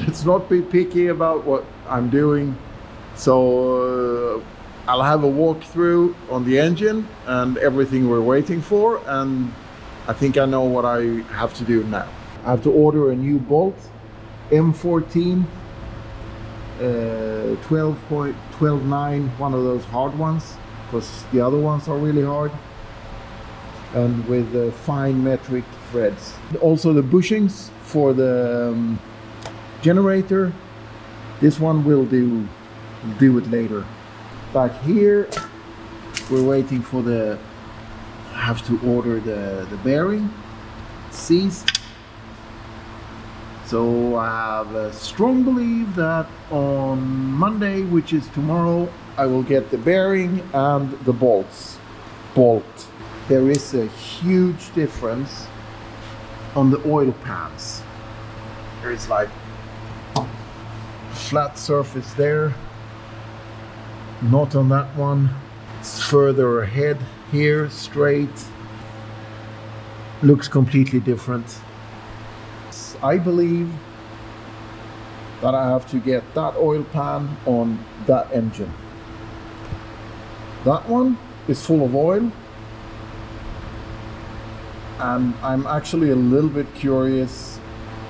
let's not be picky about what I'm doing. So uh, I'll have a walkthrough on the engine and everything we're waiting for, and I think I know what I have to do now. I have to order a new bolt, M14, uh, 12.129, one of those hard ones, because the other ones are really hard, and with uh, fine metric threads. Also the bushings for the um, generator, this one will do, do it later. Back here, we're waiting for the, have to order the, the bearing, seized. So I have a strong belief that on Monday, which is tomorrow, I will get the bearing and the bolts. Bolt. There is a huge difference on the oil pans. There is like flat surface there. Not on that one. It's further ahead here, straight. Looks completely different. I believe that I have to get that oil pan on that engine. That one is full of oil and I'm actually a little bit curious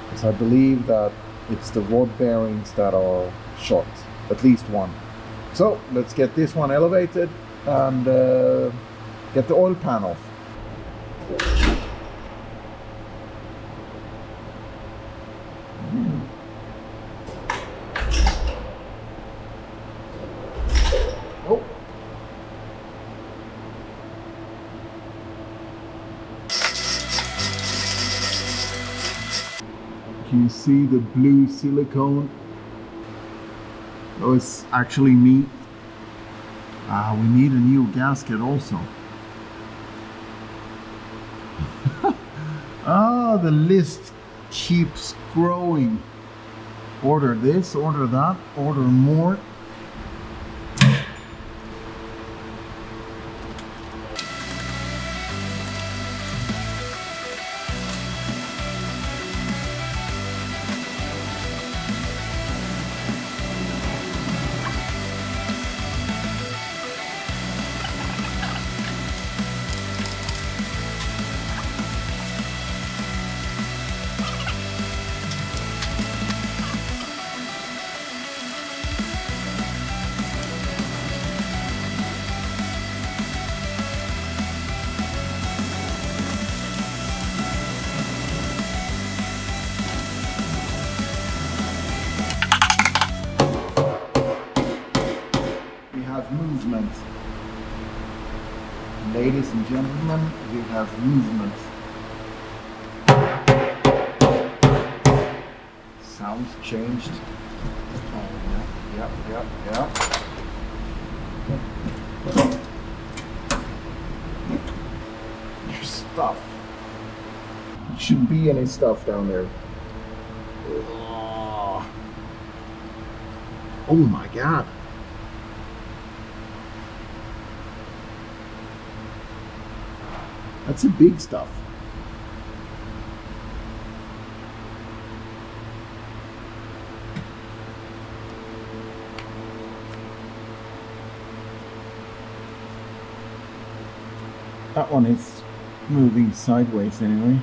because I believe that it's the rod bearings that are short, at least one. So let's get this one elevated and uh, get the oil pan off. See the blue silicone? Oh, it's actually meat. Ah, we need a new gasket also. ah, the list keeps growing. Order this, order that, order more. Gentlemen, we have movement. Sounds changed. Oh, yeah, yeah, yeah, yeah. There's stuff. There shouldn't be any stuff down there. Oh, oh my god. That's the big stuff. That one is moving sideways anyway.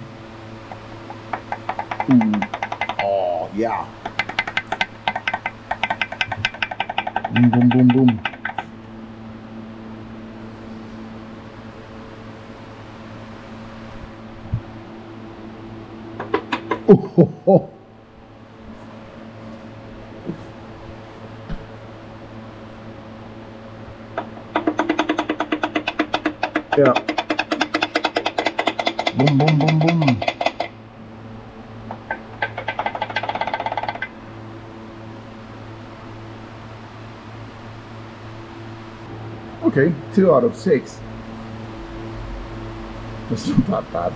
Ooh. Oh, yeah. Boom, boom, boom, boom. Oh. Yeah. Boom, boom, boom, boom. Okay, two out of six. That's not that bad.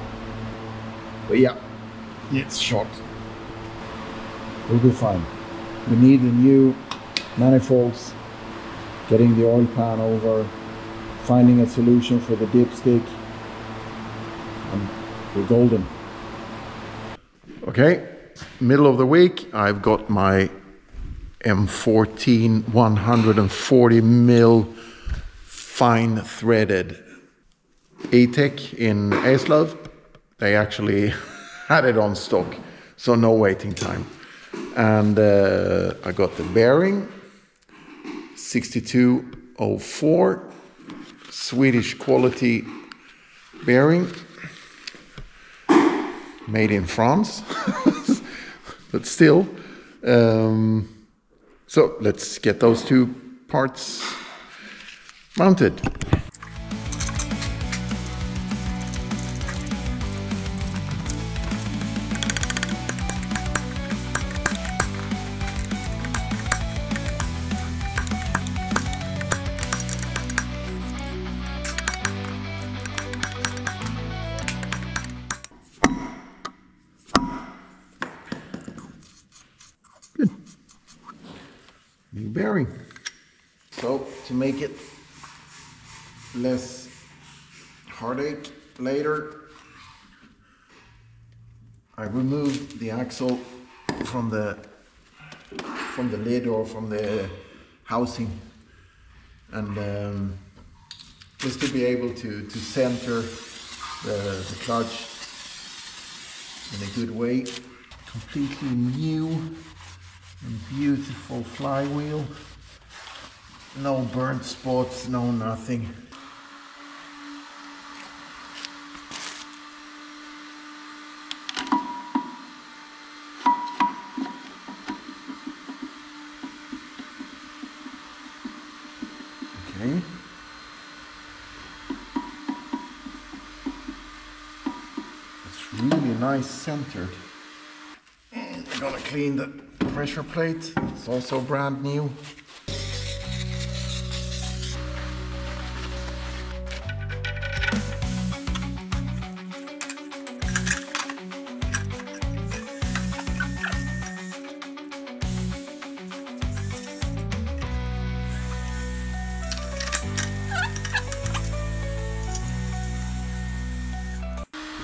But yeah, it's short. We'll be fine. We need a new manifolds, getting the oil pan over, finding a solution for the dipstick, and we're golden. Okay, middle of the week, I've got my M14 140 mil fine threaded E-Tech in Eslöv. They actually had it on stock, so no waiting time. And uh, I got the bearing 6204 Swedish quality bearing made in France, but still. Um, so let's get those two parts mounted. Bearing. So to make it less heartache later, I removed the axle from the from the lid or from the housing and um, just to be able to, to center the, the clutch in a good way. Completely new beautiful flywheel. No burnt spots, no nothing. Okay. It's really nice centered. I'm gonna clean the pressure plate. It's also brand new.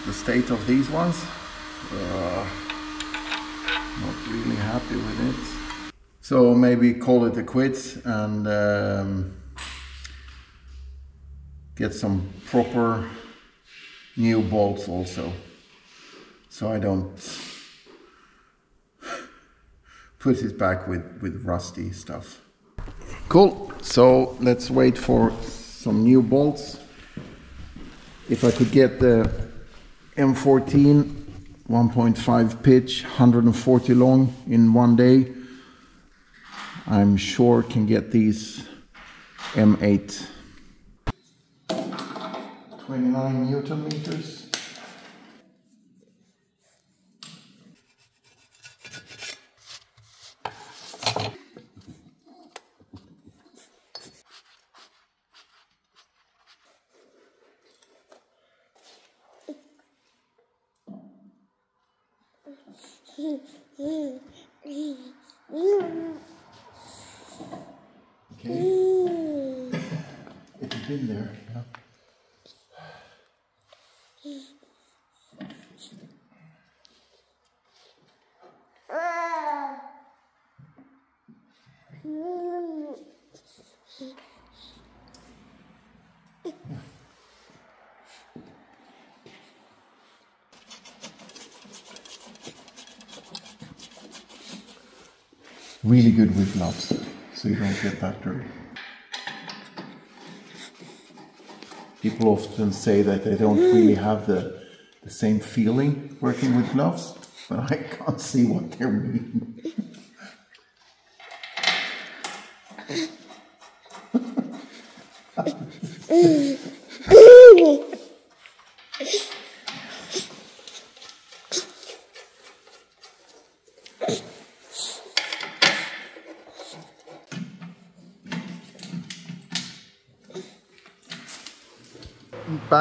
The state of these ones. Uh, not really happy with it. So maybe call it a quit and um, get some proper new bolts also. So I don't put it back with, with rusty stuff. Cool, so let's wait for some new bolts. If I could get the M14 1.5 pitch, 140 long in one day. I'm sure can get these M8. 29 Newton meters. There. Really good with gloves, so you don't get that dirty. People often say that they don't really have the, the same feeling working with gloves, but I can't see what they mean.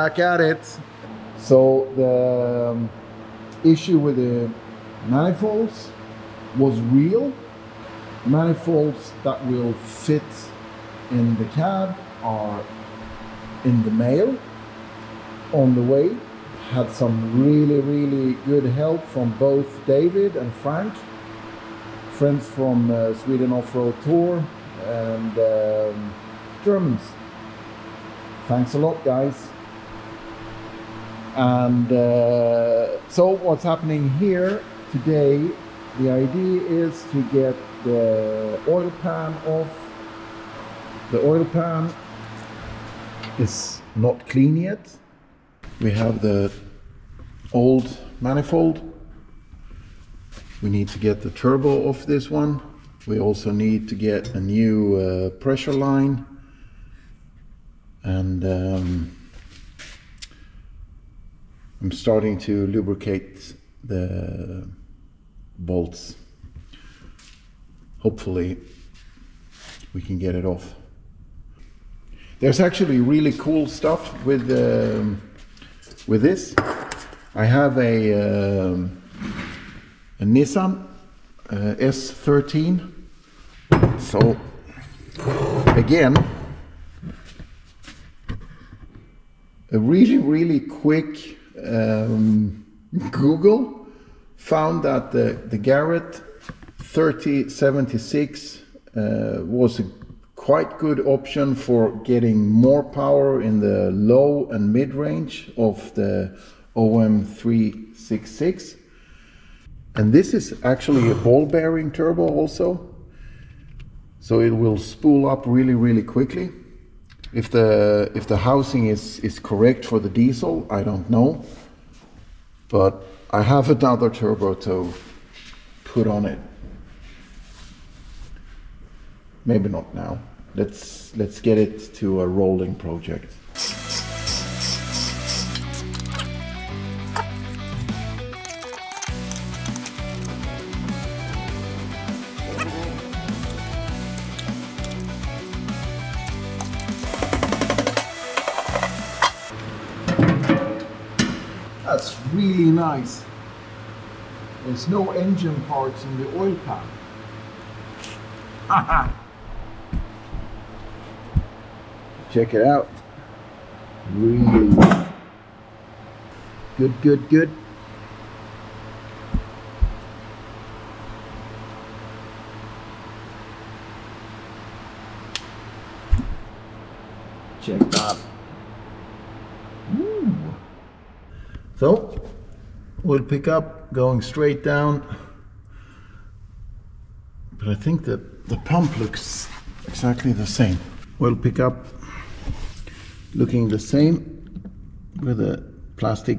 Back at it. So the um, issue with the manifolds was real. Manifolds that will fit in the cab are in the mail on the way. had some really, really good help from both David and Frank, friends from uh, Sweden Off-Road Tour and um, Germans. Thanks a lot, guys. And uh, so what's happening here today, the idea is to get the oil pan off. The oil pan is not clean yet. We have the old manifold. We need to get the turbo off this one. We also need to get a new uh, pressure line and um, I'm starting to lubricate the bolts. Hopefully we can get it off. There's actually really cool stuff with um, with this. I have a um, a Nissan uh, S13. So again, a really really quick um, Google found that the the Garrett 3076 uh, was a quite good option for getting more power in the low and mid range of the OM366. And this is actually a ball bearing turbo also. So it will spool up really, really quickly. If the if the housing is, is correct for the diesel, I don't know. But I have another turbo to put on it. Maybe not now. Let's let's get it to a rolling project. There's no engine parts in the oil pan. Check it out. Really good, good, good. Check that. Ooh. So we'll pick up going straight down. But I think that the pump looks exactly the same. We'll pick up looking the same with a plastic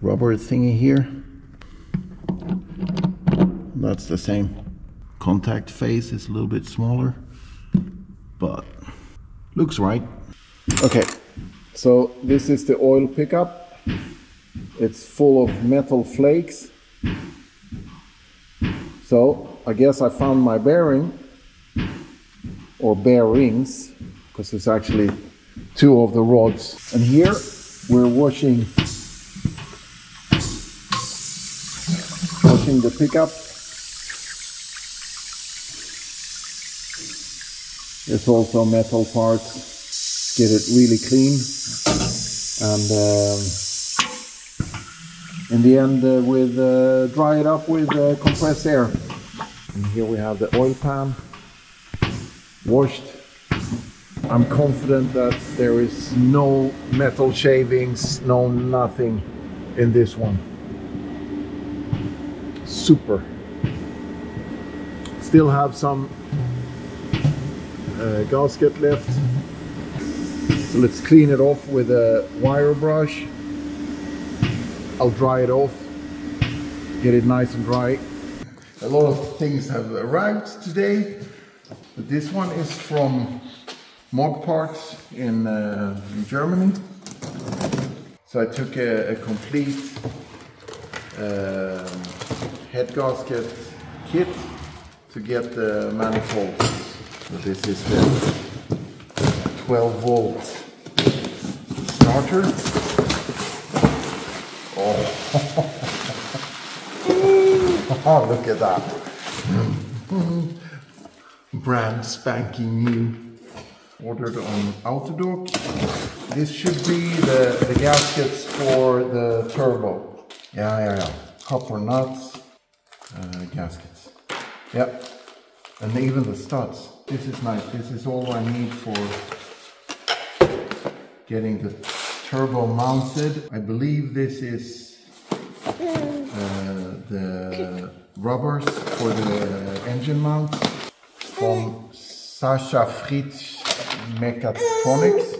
rubber thingy here. That's the same. Contact face is a little bit smaller, but looks right. Okay, so this is the oil pickup. It's full of metal flakes. So I guess I found my bearing or bearings because it's actually two of the rods. And here we're washing washing the pickup. There's also metal parts. Get it really clean. And um, in the end, uh, with uh, dry it up with uh, compressed air. And here we have the oil pan washed I'm confident that there is no metal shavings, no nothing in this one. Super. Still have some uh, gasket left. So let's clean it off with a wire brush. I'll dry it off, get it nice and dry. A lot of things have arrived today, but this one is from Mog Parts in, uh, in Germany. So I took a, a complete um, head gasket kit to get the manifolds. So this is the 12 volt starter. Oh, look at that. Brand spanking new ordered on Autodoc This should be the, the gaskets for the turbo. Yeah, yeah, yeah. Copper nuts, uh, gaskets. Yep. And even the studs. This is nice. This is all I need for getting the turbo mounted. I believe this is the rubbers for the engine mount from Sascha Fritz Mechatronics.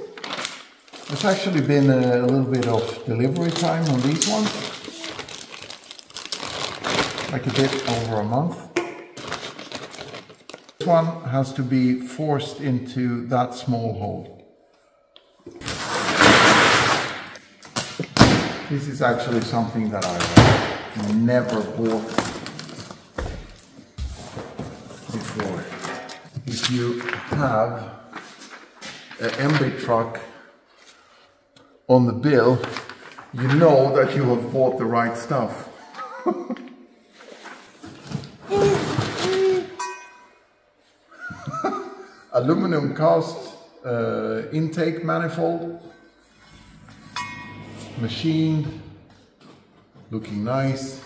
There's actually been a, a little bit of delivery time on these ones, like a bit over a month. This one has to be forced into that small hole. This is actually something that I never bought before. If you have an MB truck on the bill, you know that you have bought the right stuff. Aluminum cast uh, intake manifold, machined, looking nice.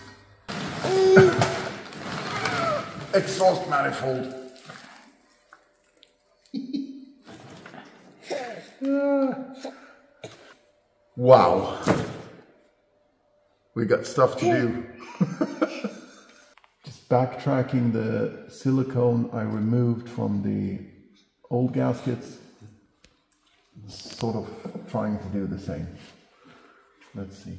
Exhaust manifold. wow. We got stuff to do. Just backtracking the silicone I removed from the old gaskets. Sort of trying to do the same. Let's see.